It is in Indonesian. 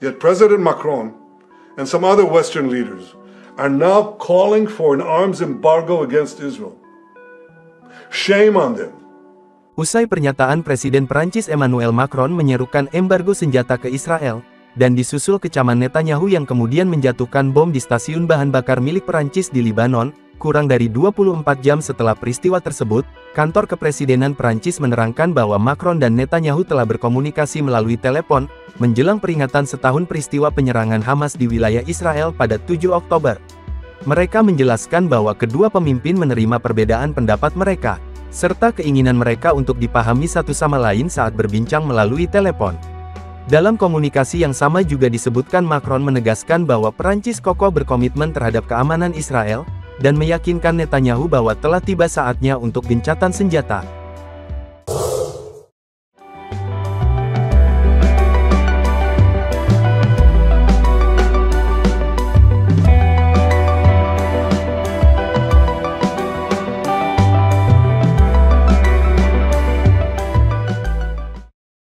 Yet President Macron and some other Western leaders are now calling for an arms embargo against Israel. Shame on them. Usai pernyataan Presiden Prancis Emmanuel Macron menyerukan embargo senjata ke Israel, dan disusul kecaman Netanyahu yang kemudian menjatuhkan bom di stasiun bahan bakar milik Perancis di Libanon, kurang dari 24 jam setelah peristiwa tersebut, kantor kepresidenan Perancis menerangkan bahwa Macron dan Netanyahu telah berkomunikasi melalui telepon, menjelang peringatan setahun peristiwa penyerangan Hamas di wilayah Israel pada 7 Oktober. Mereka menjelaskan bahwa kedua pemimpin menerima perbedaan pendapat mereka, serta keinginan mereka untuk dipahami satu sama lain saat berbincang melalui telepon. Dalam komunikasi yang sama juga disebutkan Macron menegaskan bahwa Perancis kokoh berkomitmen terhadap keamanan Israel, dan meyakinkan Netanyahu bahwa telah tiba saatnya untuk gencatan senjata.